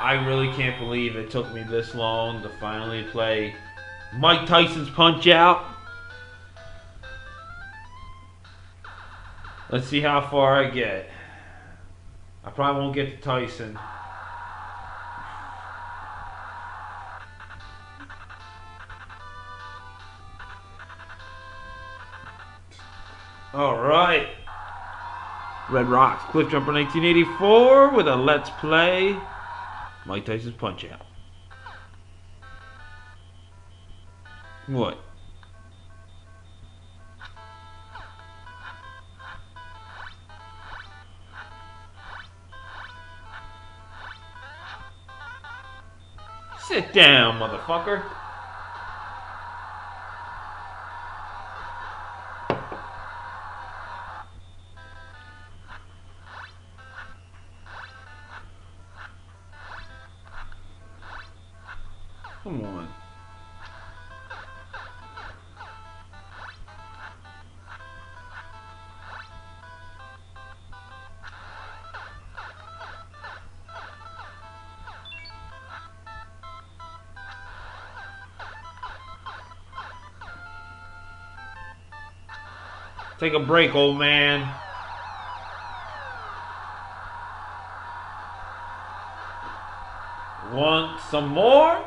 I really can't believe it took me this long to finally play Mike Tyson's Punch Out. Let's see how far I get. I probably won't get to Tyson. All right. Red Rocks, Cliff Jumper 1984 with a Let's Play Mike Tyson's Punch Out. What? Sit down, motherfucker. Take a break, old man. Want some more?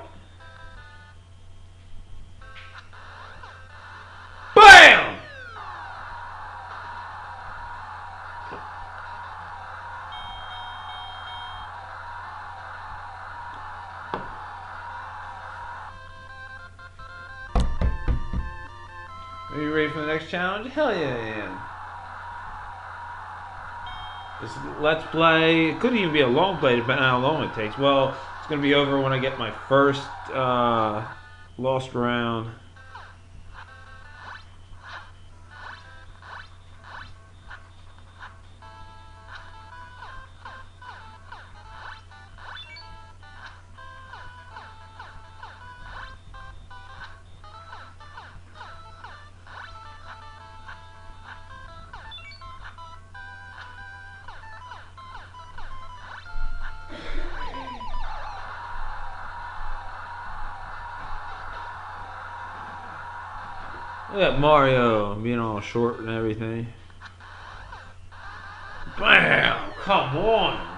Challenge? Hell yeah, I am. This let's play. It could even be a long play, depending on how long it takes. Well, it's gonna be over when I get my first uh, lost round. Look at Mario being all short and everything. Bam! Come on!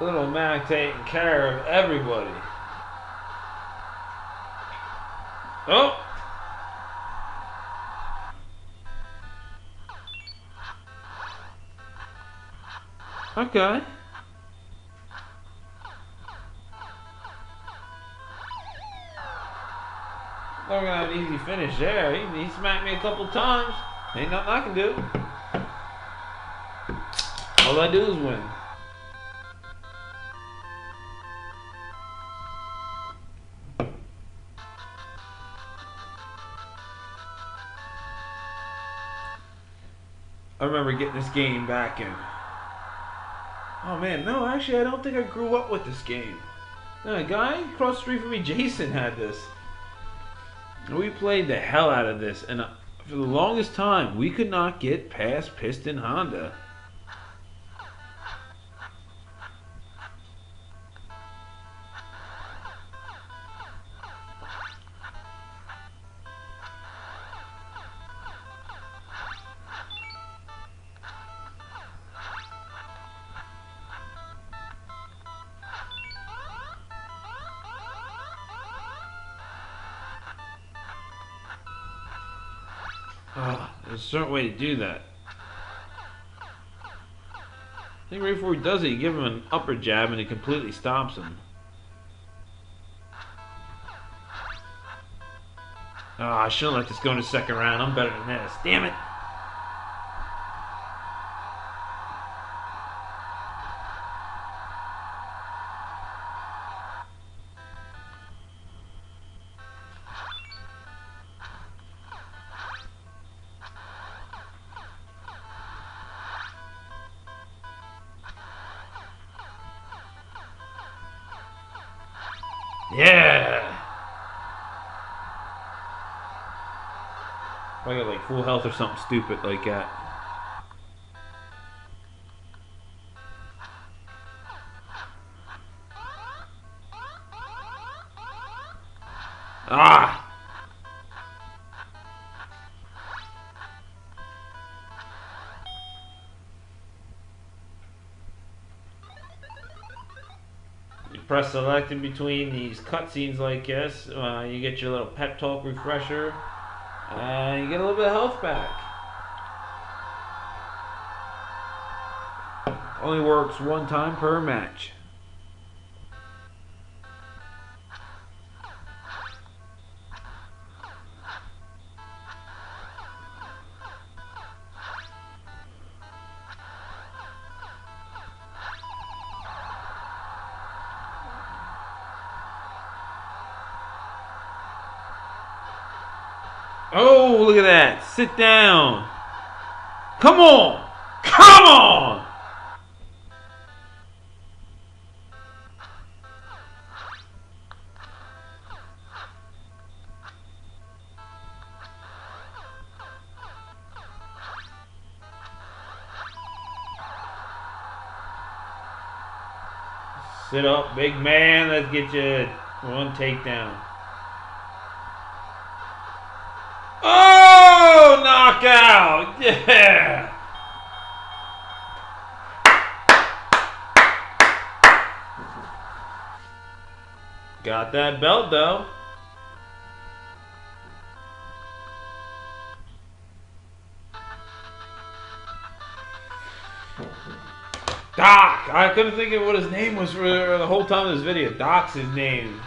Little Mac taking care of everybody. Oh! Okay. Easy finish there. He, he smacked me a couple times. Ain't nothing I can do. All I do is win. I remember getting this game back in. Oh man, no, actually, I don't think I grew up with this game. No, a guy across the street from me, Jason, had this. We played the hell out of this, and uh, for the longest time, we could not get past Piston Honda. Certain way to do that. I think right before he does it, you give him an upper jab and it completely stops him. Ah, I shouldn't let this go in the second round. I'm better than this. Damn it. I got like full health or something stupid like that. Ah! press select in between these cutscenes like this. Uh, you get your little pep talk refresher. And you get a little bit of health back. Only works one time per match. Oh, look at that. Sit down. Come on. Come on. Sit up, big man. Let's get you one takedown. Oh, knockout! Yeah! Got that belt though. Doc! I couldn't think of what his name was for the whole time of this video. Doc's his name.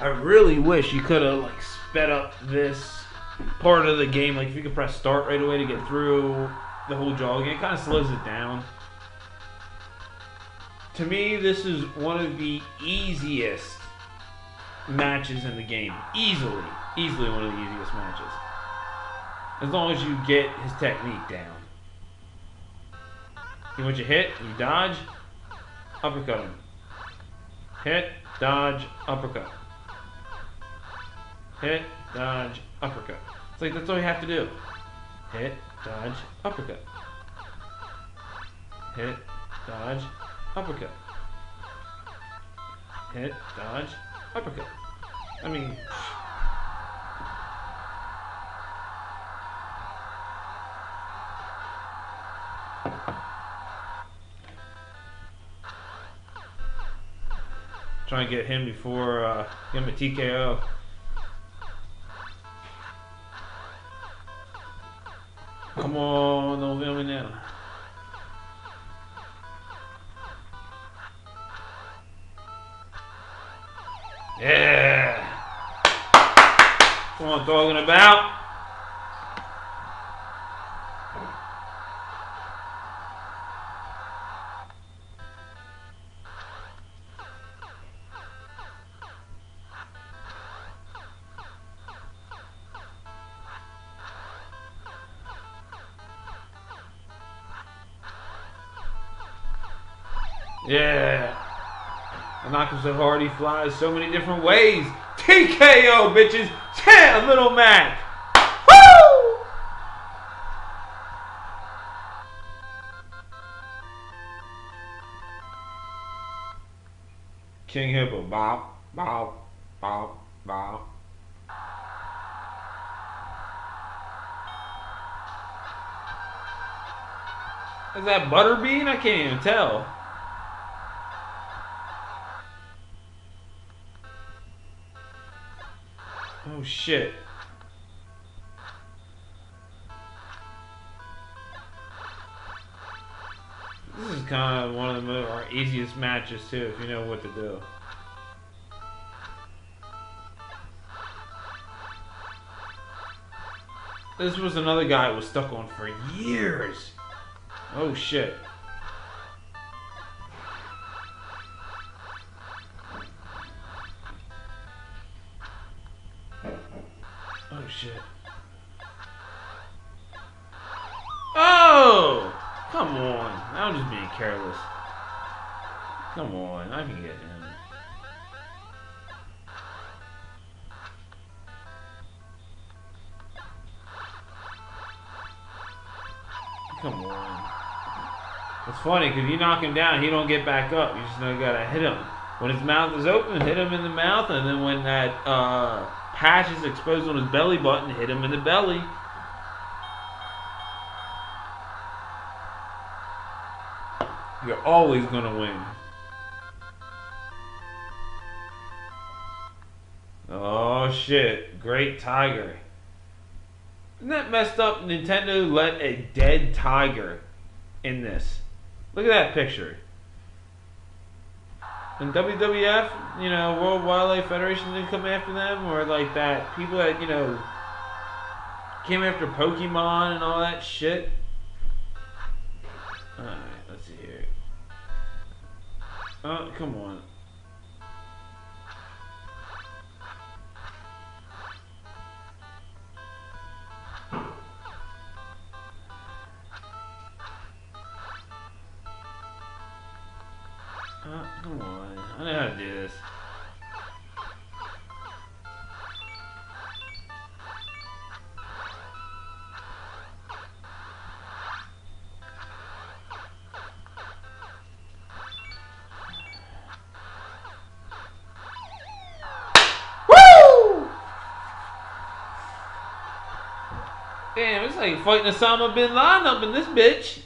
I really wish you could have like sped up this part of the game. Like if you could press start right away to get through the whole jogging, it kind of slows it down. To me, this is one of the easiest matches in the game. Easily, easily one of the easiest matches. As long as you get his technique down. See what you hit, you dodge, uppercut him. Hit, dodge, uppercut. Hit, dodge, uppercut. It's like that's all you have to do. Hit, dodge, uppercut. Hit, dodge, uppercut. Hit, dodge, uppercut. I mean, trying to get him before uh, him a TKO. Come on, don't film me. Yeah. What I'm talking about. So hard he flies so many different ways. TKO, bitches. Yeah, little Mac. Woo! King Hippo. Bow, bow, bow, bow. Is that Butterbean? I can't even tell. Oh shit. This is kind of one of the mo- our easiest matches too, if you know what to do. This was another guy I was stuck on for years. Oh shit. shit. Oh! Come on. I'm just being careless. Come on. I can get him. Come on. It's funny, because you knock him down, he don't get back up. You just know you gotta hit him. When his mouth is open, hit him in the mouth, and then when that, uh patch is exposed on his belly button, hit him in the belly. You're always gonna win. Oh shit, great tiger. Isn't that messed up? Nintendo let a dead tiger in this. Look at that picture. And WWF, you know, World Wildlife Federation didn't come after them, or like that people that, you know, came after Pokemon and all that shit. Alright, let's see here. Oh, come on. Uh, come on. I don't know how to do this. Damn, it's like fighting Osama bin Laden up in this bitch.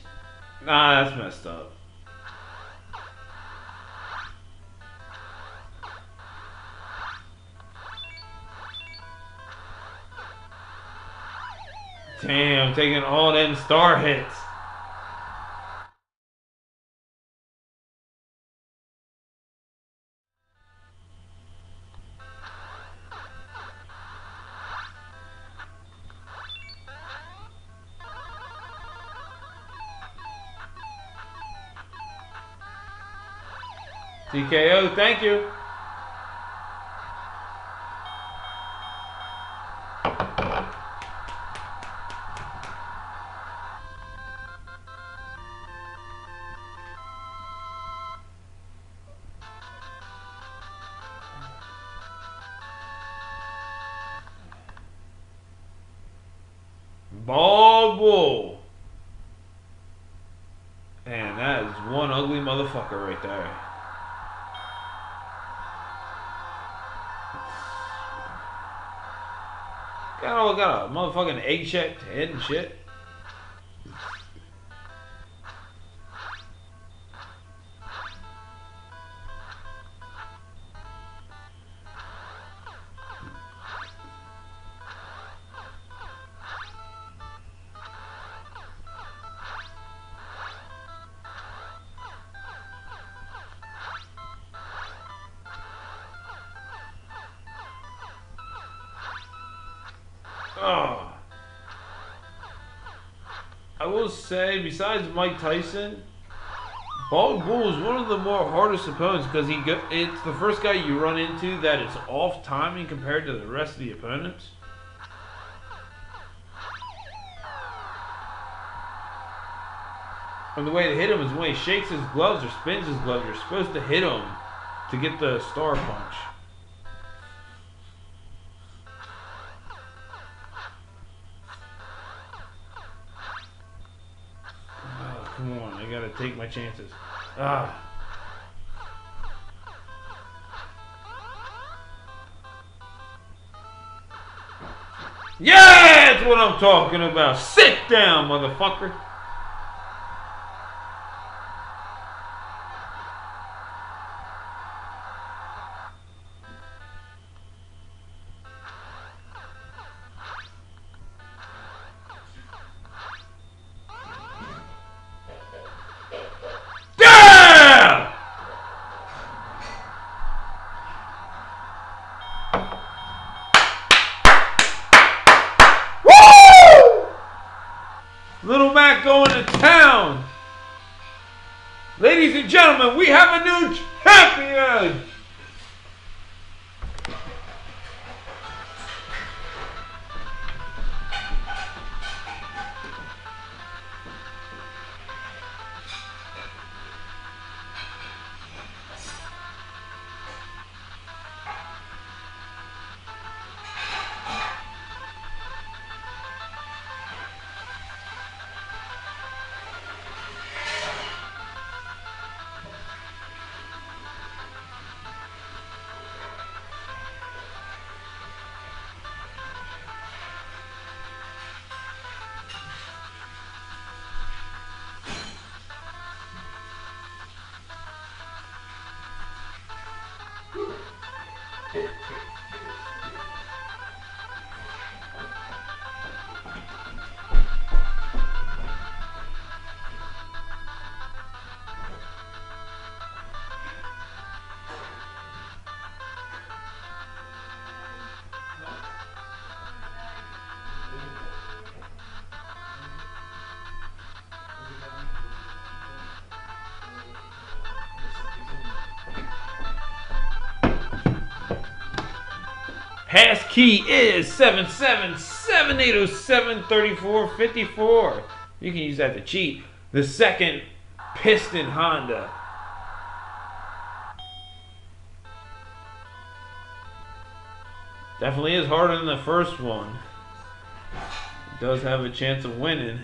Nah, that's messed up. Damn, taking all them star hits. TKO, thank you. Bald. And that is one ugly motherfucker right there. Got all got a motherfucking egg shaped head and shit. Oh. I will say, besides Mike Tyson, Bald Bull is one of the more hardest opponents because he go, it's the first guy you run into that is off timing compared to the rest of the opponents. And the way to hit him is when he shakes his gloves or spins his gloves, you're supposed to hit him to get the star punch. Come on, I gotta take my chances. Ah. Yeah, that's what I'm talking about. Sit down, motherfucker. Little Mac going to town. Ladies and gentlemen, we have a new champion. Pass key is 777-807-3454. You can use that to cheat. The second piston Honda. Definitely is harder than the first one. does have a chance of winning.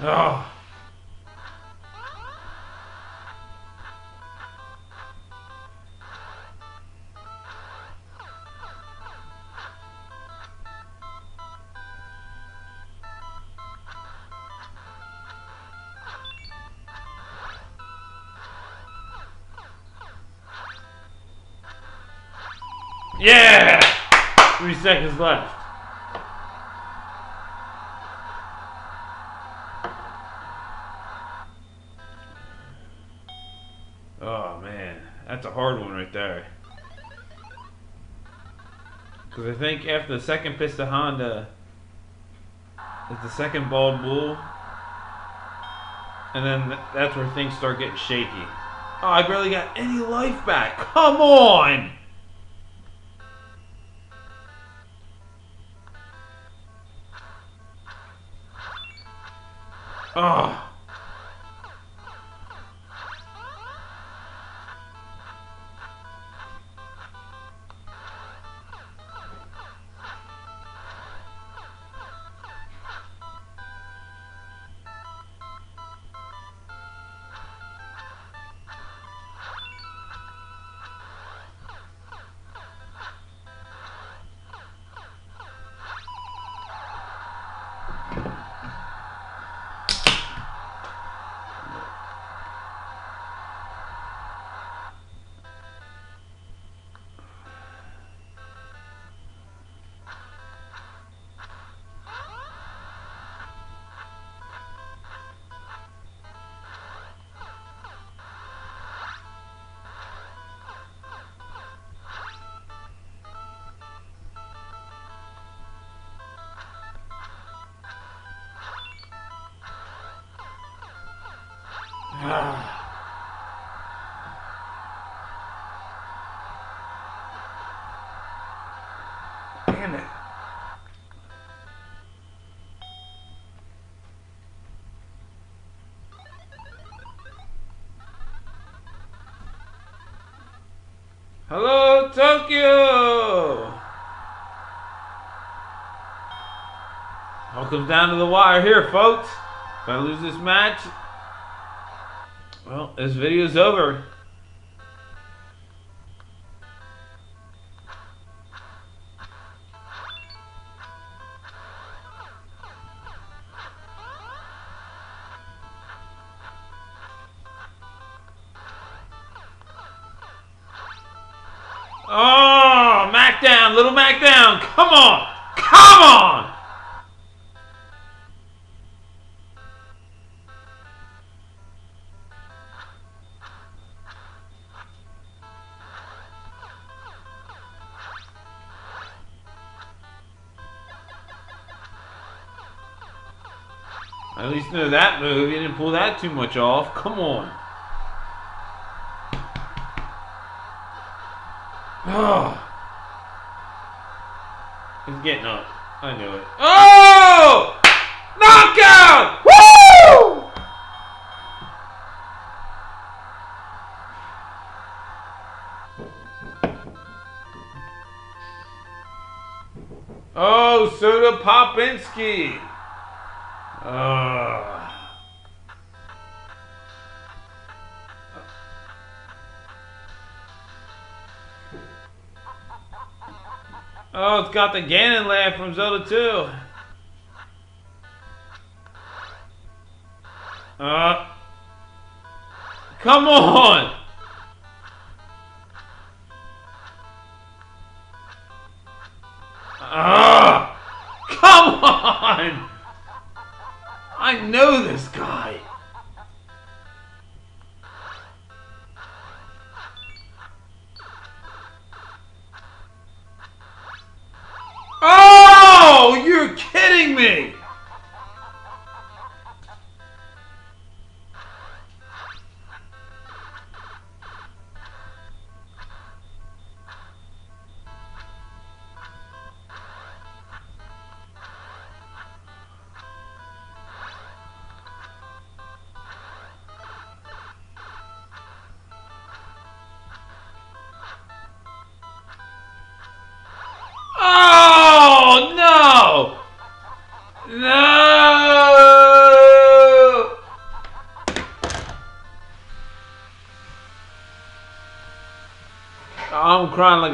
Oh. Yeah! Three seconds left. Think after the second Piston Honda is the second bald bull, and then that's where things start getting shaky. Oh, I barely got any life back. Come on! Ah. Damn it. Hello, Tokyo! All comes down to the wire here, folks. If I lose this match, well, this video's over. I at least know that move. You didn't pull that too much off. Come on. Oh. He's getting up. I knew it. Oh! Knockout! Woo! Oh, Soda Popinski. Oh, it's got the Ganon laugh from Zelda 2. Uh. Come on!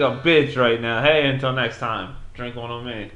A bitch right now. Hey, until next time, drink one on me.